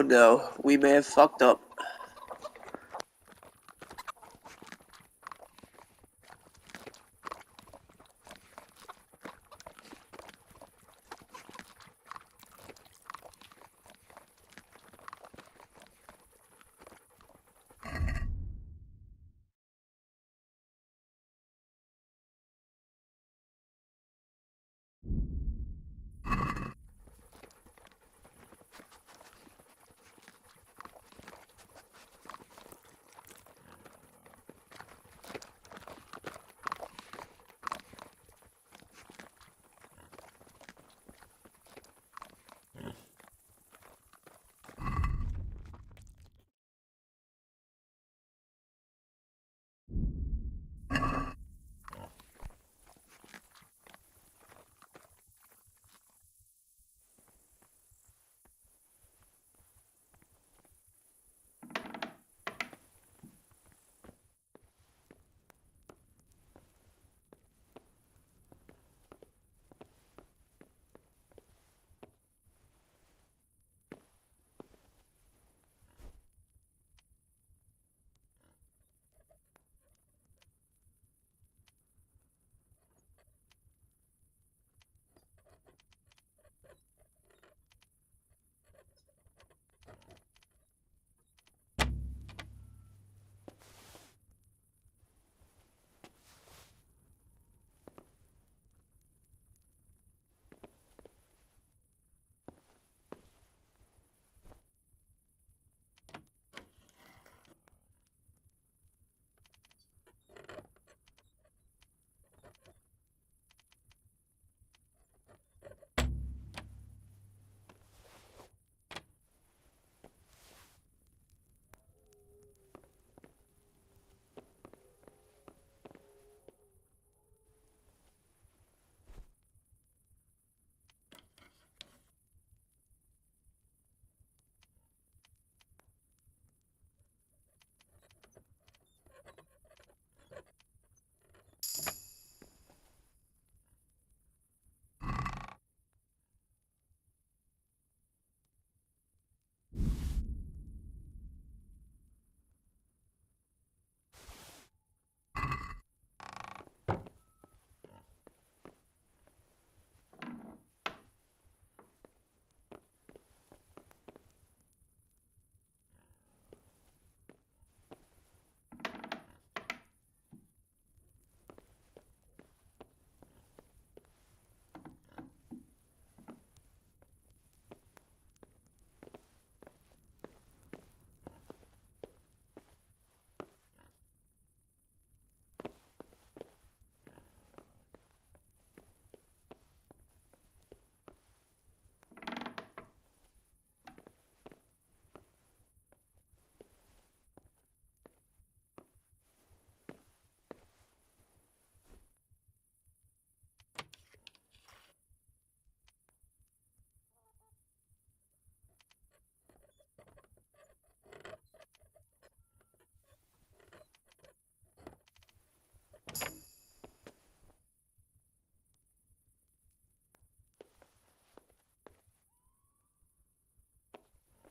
ago, we may have fucked up.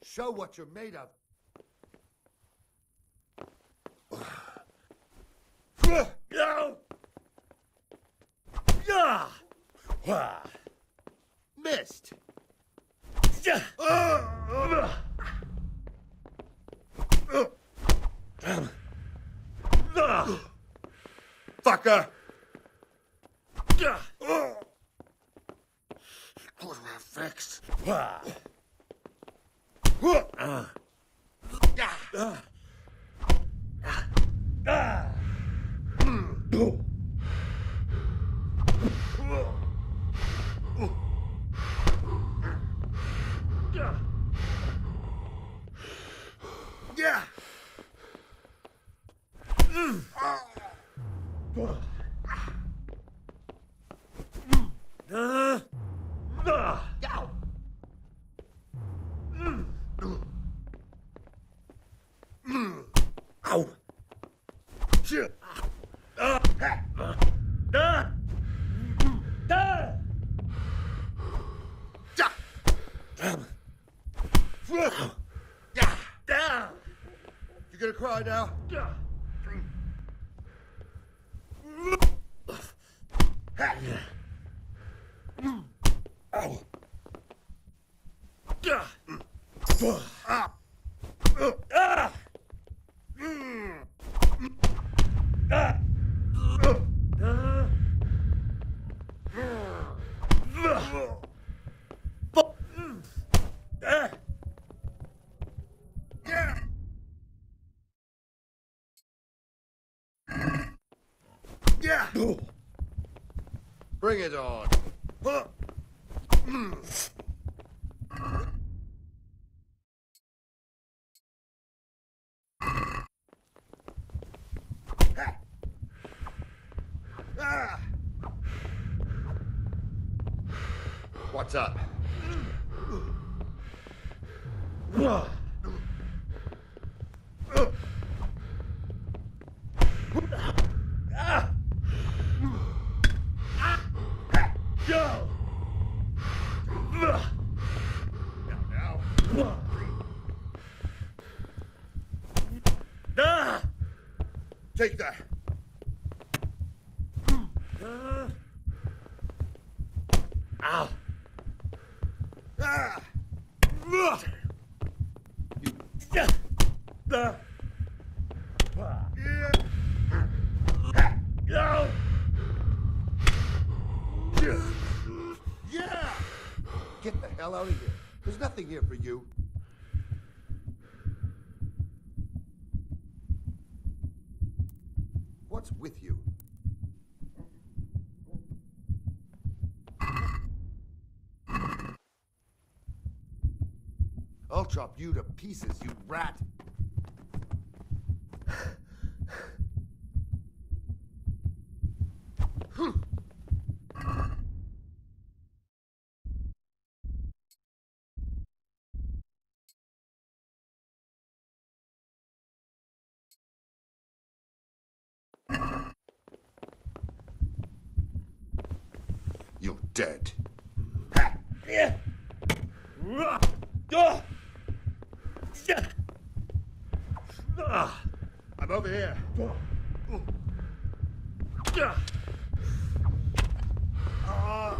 Show what you're made of. Missed. Fucker! What a fix. Yeah. Ow. You're gonna cry now? Bring it on. What's up? Go! Now, now. Ah! Take that. Ow. Ah. You. Yeah. The. Yeah. No. Yeah. Get the hell out of here. There's nothing here for you. What's with you? I'll chop you to pieces, you rat. You're dead. I'm over here. Ah.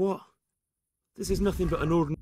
What? This is nothing but an ordinary.